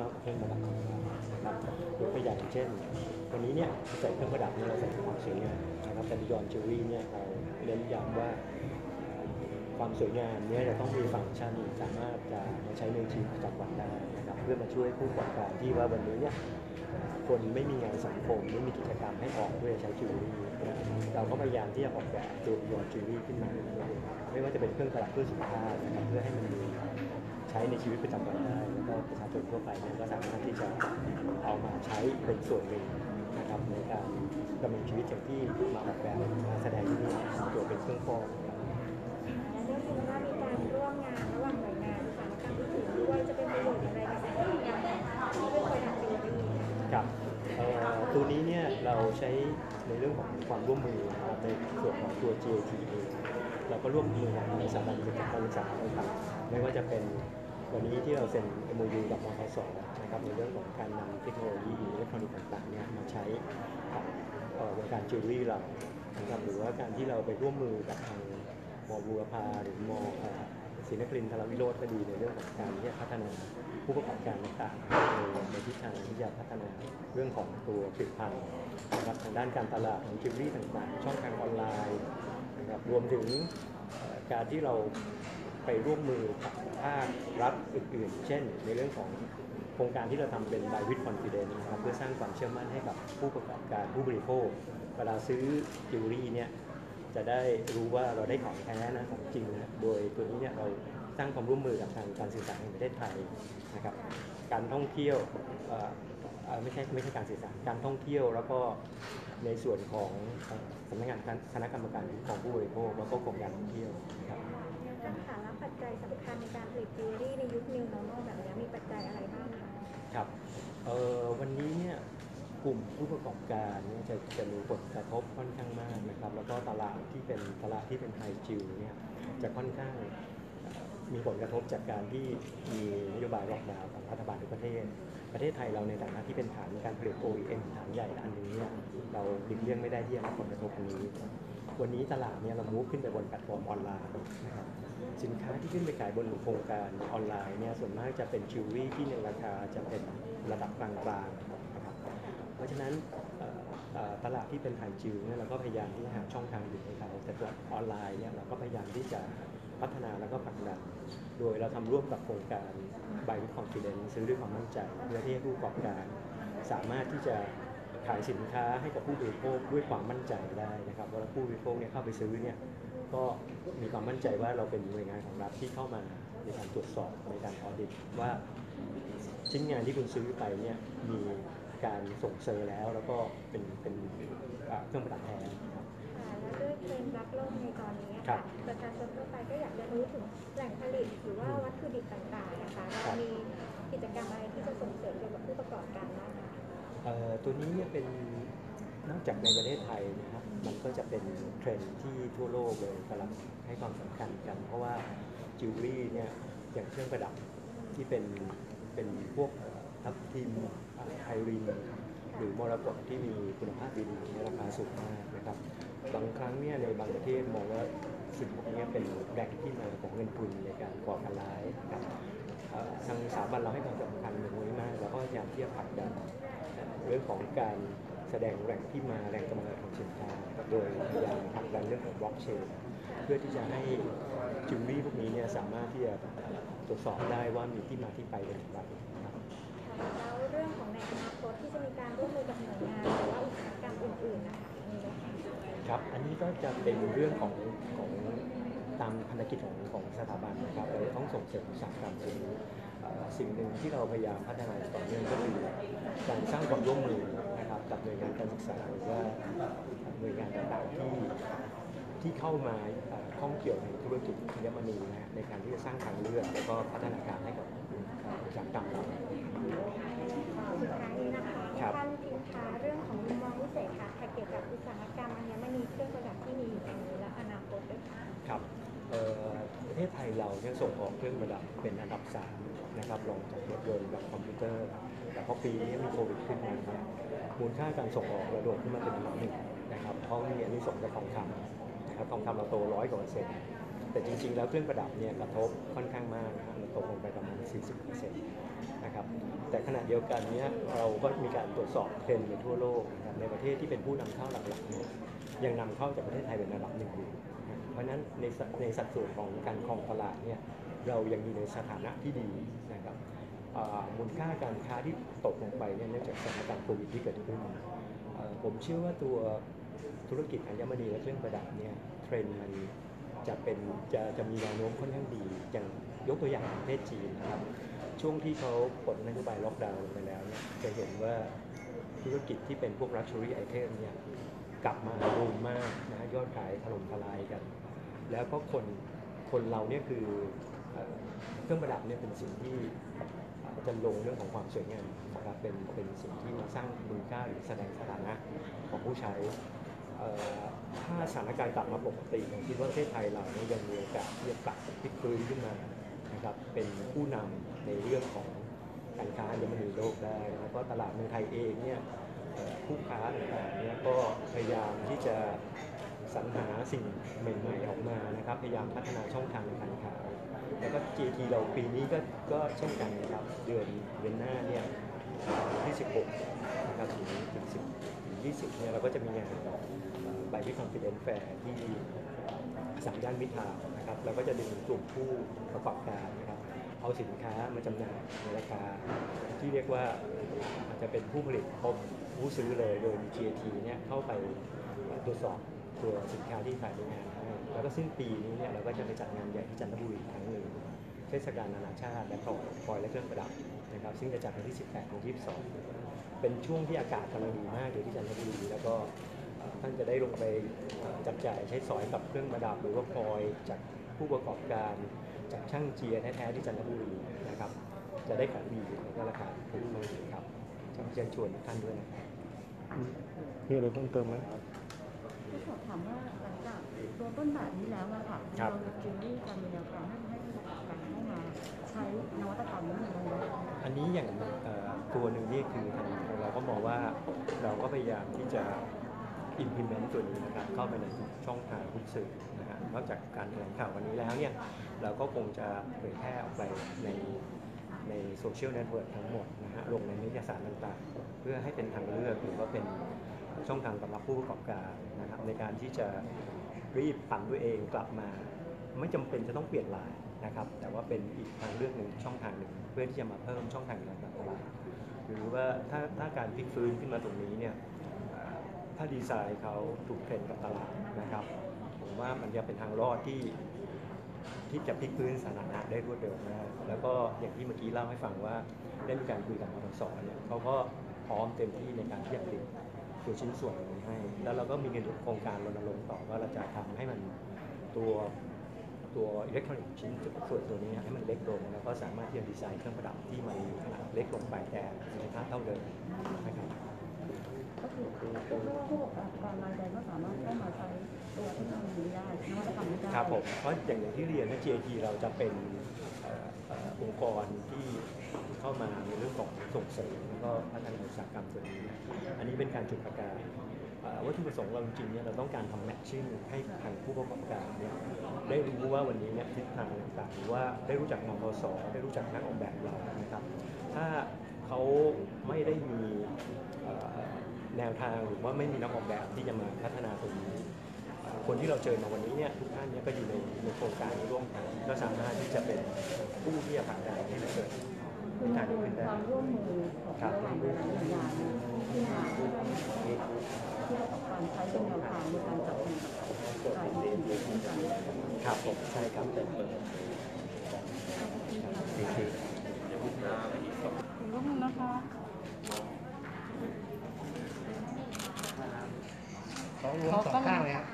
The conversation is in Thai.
มากเครื่องประดับธรรมดานะครับยกตัวอย่างเช่น วันนี้เนี่ยใส่เครื่องประดับเนี่ยเราใส่ความสวยงามนะครับแต่ Beyond Jewelry เนี่ยเราเน้นย้ำว่าความสวยงามเนี่ยจะต้องมีฟังก์ชันสามารถจะมาใช้ในชีวิตประจำวันได้นะครับเพื่อมาช่วยผู้ประกอบการที่ว่าวันนี้เนี่ยคนไม่มีงานสังคมไม่มีกิจกรรมให้ออกเพื่อใช้จิวเวลรี่เราก็พยายามที่จะออกแบบตัว Beyond Jewelry ขึ้นมาไม่ว่าจะเป็นเครื่องประดับเพื่อสุขภาพนะครับเพื่อให้มันมี ใช้ในชีวิตประจำวันได้ แล้วก็ประชาชนทั่วไปเนี่ยก็สามารถที่จะเอามาใช้เป็นส่วนหนึ่งนะครับในการดำเนินชีวิตอย่างที่มาออกแบบมาแสดงที่นี่ตัวเป็นเครื่องฟอกนะครับและเรื่องนี้ว่ามีการร่วมงานระหว่างหน่วยงานอุตสาหกรรมที่ถือด้วยจะเป็นประโยชน์อย่างไรกับผู้ที่เป็นคนทำจิวเวลรี่ครับตัวนี้เนี่ยเราใช้ในเรื่องของความร่วมมือนะครับในส่วนของตัว GIT เองเราก็ร่วมมือกับในสถาบันการศึกษาต่างๆไม่ว่าจะเป็น วันนี้ที่เราเซ็น MOU กับมทสนะครับในเรื่องของการนำเทคโนโลยีอิเล็กทรอนิกส์ต่างๆเนี่ยมาใช้กับวงการจิวเวลรี่เรานะครับหรือว่าการที่เราไปร่วมมือกับทางมบูรพาหรือมอศรีนครินทร์ธารวิโรธก็ดีในเรื่องของการที่จะพัฒนาผู้ประกอบการต่างๆในทิศทางที่จะพัฒนาเรื่องของตัวผลิตภัณฑ์นะครับทางด้านการตลาดของจิวเวลรี่ต่างๆ ช่องทางออนไลน์นะครับรวมถึงการที่เรา ไปร่วมมือกับภาครัฐอื่นๆ เช่น ในเรื่องของโครงการที่เราทำเป็น Buy with Confidence นะครับเพื่อสร้างความเชื่อมั่นให้กับผู้ประกอบการผู้บริโภคเวลาซื้อจิวเวลรี่เนี่ยจะได้รู้ว่าเราได้ของแท้นะของจริงนะโดยตัวนี้เนี่ยเราสร้างความร่วมมือกับทางการสื่อสารแห่งประเทศไทยนะครับการท่องเที่ยวไม่ใช่ไม่ใช่การสื่อสารการท่องเที่ยวแล้วก็ในส่วนของสำนักงานคณะกรรมการคุ้มครองผู้บริโภคแล้วก็กรมการท่องเที่ยวนะครับ การหาลับปัจจัยสำคัญในการผลิตจิวเวลรี่ในยุค New Normal แบบนี้มีปัจจัยอะไรบ้างคะครับเออวันนี้เนี่ยกลุ่มผู้ประกอบการเนี่ยจะจะมีผลกระทบค่อนข้างมากนะครับ แล้วก็ตลาดที่เป็นตลาดที่เป็นไฮจิวเนี่ยจะค่อนข้าง มีผลกระทบจากการที่มีนโยบายล็อกดาวน์ของรัฐบาลทุกประเทศ ประเทศไทยเราในฐานะที่เป็นฐานการผลิต OEM ฐานใหญ่อันหนึ่งเนี่ยเราหลีกเลี่ยงไม่ได้ที่จะรับผลกระทบอันนี้ วันนี้ตลาดเนี่ยเรา move ขึ้นไปบนแพลตฟอร์มออนไลน์นะครับสินค้าที่ขึ้นไปขายบนโครงการออนไลน์เนี่ยส่วนมากจะเป็นจิววี่ที่ในราคาจะเป็นระดับกลางๆนะครับเพราะฉะนั้นตลาดที่เป็นไฮจิวเนี่ยเราก็พยายามที่จะหาช่องทางอยู่ให้เขาแต่ตัวออนไลน์เนี่ยเราก็พยายามที่จะ พัฒนาแล้วก็ผลักดัน โดยเราทำร่วมกับโครงการ Buy with Confidence ซื้อด้วยความมั่นใจ เพื่อที่ให้ผู้ประกอบการ สามารถที่จะขายสินค้าให้กับผู้บริโภคด้วยความมั่นใจได้นะครับว่าผู้บริโภคเนี่ยเข้าไปซื้อเนี่ยก็มีความมั่นใจว่าเราเป็นหน่วยงานของรัฐที่เข้ามาในการตรวจสอบในการออดิตว่าชิ้นงานที่คุณซื้อไปเนี่ยมีการส่งเซอร์แล้วแล้วก็เป็นเป็นเครื่องประดับแท้ และด้วยเทรนด์รักโลกในตอนนี้ครัค่ะบประชาชนทั่วไปก็อยากจะรู้ถึงแหล่งผลิตหรือว่าวัตถุดิบต่างๆนะคะครัเรามีกิจกรรมอะไรที่จะส่งเสริมเกี่ยวกับผู้ประกอบการบ้างคะเอ่อตัวนี้เนี่ยเป็นนอกจากในประเทศไทยนะครับมันก็จะเป็นเทรนด์ที่ทั่วโลกเลยกำลังให้ความสำคัญกัน เพราะว่าจิวเวลรี่เนี่ยอย่างเครื่องประดับที่เป็นเป็นพวกเอ่อทับทิมอ่าไพลิน หรือมรกตที่มีคุณภาพดีๆเนี่ยราคาสูงมากนะครับบางครั้งเนี่ยในบางประเทศมองว่าสิ่งพวกนี้เป็นแหล่งที่มาของเงินทุนในการก่อการร้ายนะครับเอ่อทางสถาบันเราให้ความสำคัญตรงนี้มากแล้วก็พยายามที่จะผลักดันเรื่องของการแสดงแหล่งที่มาแหล่งกำเนิดของสินค้าโดยพยายามผลักดันเรื่องของบล็อกเชนเพื่อที่จะให้จิวเวลรี่พวกนี้เนี่ยสามารถที่จะตรวจสอบได้ว่ามีที่มาที่ไปเป็นอย่างไร แล้วเรื่องของในอนาคตที่จะมีการร่วมมือกับหน่วยงานหรือว่าอุตสาหกรรมอื่นๆนะคะมีไหมคะครับ อันนี้ก็จะเป็นเรื่องของของตามภารกิจของของสถาบันนะครับเราจะต้องส่งเสริมอุตสาหกรรมตรงนี้เอ่อสิ่งหนึ่งที่เราพยายามพัฒนาต่อเนื่องก็คือการสร้างความร่วมมือนะครับกับหน่วยงานการศึกษาหรือว่าหน่วยงานต่างๆที่ ที่เข้ามาเอ่อข้องเกี่ยวในธุรกิจอัญมณีนะฮะในการที่จะสร้างทางเลือกแล้วก็พัฒนาการให้กับอุตสาหกรรมเราสุดท้ายนี้นะคะครับท่านทิ้งท้ายเรื่องของมุมมองวิสัยทัศน์ค่ะเกี่ยวกับอุตสาหกรรมอัญมณีเครื่องประดับที่มีอยู่ตอนนี้และอนาคตด้วยค่ะครับเอ่อประเทศไทยเราเนี่ยส่งออกเครื่องประดับเป็นอันดับ3นะครับรองจากรถยนต์กับคอมพิวเตอร์ แต่พอปีนี้มีโควิดขึ้นมาเนี่ยมูลค่าการส่งออกระโดดขึ้นมาเป็นอันดับหนึ่งนะครับเพราะมีอันนี้ส่งส์จากทองคำ นะครับทองคำเราโตร้อยกว่าเปอร์เซ็นต์แต่จริง ๆ แล้วเครื่องประดับเนี่ยกระทบค่อนข้างมากนะฮะเราโตลงไปประมาณ 40เปอร์เซ็นต์นะครับแต่ขณะเดียวกันเนี้ยเราก็มีการตรวจสอบเทรนด์ในทั่วโลกนะครับในประเทศที่เป็นผู้นำเข้าหลักๆเนี่ยยังนำเข้าจากประเทศไทยเป็นระดับหนึ่งอยู่เพราะฉะนั้นในในสัดส่วนของการครองตลาดเนี่ยเรายังอยู่ในสถานะที่ดีนะครับมูลค่าการค้าที่ตกลงไปเนี่ยเนื่องจากสถานการณ์โควิดที่เกิดขึ้นผมเชื่อว่าตัว ธุรกิจอัญมณีและเครื่องประดับเนี่ยเทรนด์มันจะเป็นจะจะมีแนวโน้มค่อนข้างดีอย่างยกตัวอย่างประเทศจีนนะครับ ช่วงที่เขาปลดนโยบายล็อกดาวน์ลงไปแล้วเนี่ยจะเห็นว่าธุรกิจที่เป็นพวก luxury item เนี่ยกลับมาบูมมากนะยอดขายถล่มทลายกัน แล้วก็คนคนเราเนี่ยคือเครื่องประดับเนี่ยเป็นสิ่งที่จะลงเรื่องของความสวยงามนะครับเป็นเป็นสิ่งที่มาสร้างมูลค่าหรือแสดงสถานะของผู้ใช้ ถ้าสถานการณ์กลับมาปกติผมคิดว่าประเทศไทยเราเนี่ยยังมีโอกาสที่จะกลับพลิกฟื้นขึ้นมานะครับเป็นผู้นำในเรื่องของการค้าอัญมณีโลกได้แล้วก็ตลาดเมืองไทยเองเนี่ยผู้ค้าต่างๆเนี่ยก็พยายามที่จะสรรหาสิ่งใหม่ ๆ ออกมานะครับพยายามพัฒนาช่องทางในการขายแล้วก็ GIT เราปีนี้ก็ก็เช่นกันนะครับเดือนเดือนหน้าเนี่ย ที่16นะครับถึงถึง10ถึง20เนี่ยเราก็จะมีงาน Buy with Confidence Fair ที่สามย่านมิตรทาวน์นะครับเราก็จะดึงกลุ่มผู้ประกอบการนะครับเอาสินค้ามาจำหน่ายในราคาที่เรียกว่าอาจจะเป็นผู้ผลิตพบผู้ซื้อเลยโดยมี GAT เนี่ยเข้าไปตรวจสอบตัวสินค้าที่ขายในงานให้แล้วก็สิ้นปีนี้เนี่ยเราก็จะไปจัดงานใหญ่ที่จันทบุรีครั้งหนึ่งเทศกาลนานาชาติและพลอยพลอยและเครื่องประดับนะครับซึ่งจะจัดวันที่ 18ถึง22 เป็นช่วงที่อากาศกำลังดีมากเลยที่จันทบุรีแล้วก็เอ่อท่านจะได้ลงไปเอ่อจับจ่ายใช้สอยกับเครื่องประดับหรือว่าพลอยจากผู้ประกอบการจากช่างเจียแท้ๆที่จันทบุรีนะครับ จะได้ของดีแล้วก็ราคาถูกมากครับเชิญชวนทุกท่านด้วยนะครับมีอะไรเพิ่มเติมไหมก็สอบถามว่าหลังจากโดนต้นแบบนี้แล้วอะค่ะครับเราจิวเวลรี่การมีแนวทางให้ให้ผู้ประกอบการเข้ามา ใช้นวัตกรรมนี้ในโรงงานอันนี้อย่างเอ่อตัวหนึ่งนี่คือทางเราก็มองว่าเราก็พยายามที่จะ implement ตัวนี้นะครับเข้าไปในทุกช่องทางทุกสื่อนะฮะนอกจากการแถลงข่าววันนี้แล้วเนี่ยเราก็คงจะเผยแพร่ออกไปในใน social network ทั้งหมดนะฮะลงในนิตยสารต่างๆ เพื่อให้เป็นทางเลือกหรือว่าเป็นช่องทางสำหรับผู้ประกอบการนะครับในการที่จะรีบปั่นตัวเองกลับมา ไม่จำเป็นจะต้องเปลี่ยนลายนะครับแต่ว่าเป็นอีกทางเลือกหนึ่งช่องทางหนึ่งเพื่อที่จะมาเพิ่มช่องทางการตลาดหรือว่าถ้าถ้าการพลิกฟื้นขึ้นมาตรงนี้เนี่ยถ้าดีไซน์เขาถูกเทรนด์กับตลาดนะครับผมว่ามันจะเป็นทางรอดที่ที่จะพลิกฟื้นสถานะได้รวดเร็วมากแล้วก็อย่างที่เมื่อกี้เล่าให้ฟังว่าได้มีการคุยกับมทสเนี่ยเขาก็พร้อมเต็มที่ในการที่จะผลิตตัวชิ้นส่วนนี้ให้ แล้วเราก็มีเงินโครงการรณรงค์ต่อว่าเราจะทำให้มันตัว ตัวอิเล็กทรอนิกส์ชิ้นส่วนตัวนี้ให้มันเล็กลงแล้วก็สามารถที่จะดีไซน์เครื่องประดับที่มันขนาดเล็กลงไปแต่มูลค่าเท่าเดิมนะครับก็คือผู้ผู้ประกอบการรายใดก็สามารถเข้ามาใช้ตัวเทคโนโลยีได้นวัตกรรมนี้ได้ครับผมเพราะอย่างอย่างที่เรียนนะ GIT เราจะเป็นเอ่อเอ่อองค์กรที่เข้ามาในเรื่องของส่งเสริมแล้วก็พัฒนาอุตสาหกรรมตัวนี้ อันนี้เป็นการจุดประกายเอ่อ วัตถุประสงค์เราจริงๆเนี่ยเราต้องการทำแมทชิ่งให้ทางผู้ประกอบการเนี่ยได้รู้ว่าวันนี้เนี่ยทิศทางต่างๆหรือว่าได้รู้จักมพสได้รู้จักนักออกแบบเรานะครับ ถ้าเขาไม่ได้มีเอ่อแนวทางหรือว่าไม่มีนักออกแบบที่จะมาพัฒนาตรงนี้ คนที่เราเจอมาวันนี้เนี่ยทุกท่านเนี่ยก็อยู่ในในโครงการนี้ร่วมกันก็สามารถที่จะเป็นผู้ที่จะผลักดันให้มันเกิดคือมาดูความร่วมมือของระหว่างหลายหน่วยงานที่มาเพื่อให้ผู้ประกอบ การใช้เป็นแนวทางในการจับมือกับรายอื่นๆเช่นกันครับผมใช่ครับเป็นเปิดดีทีร่วมมือนะคะเขารวมสองข้างเลยครับ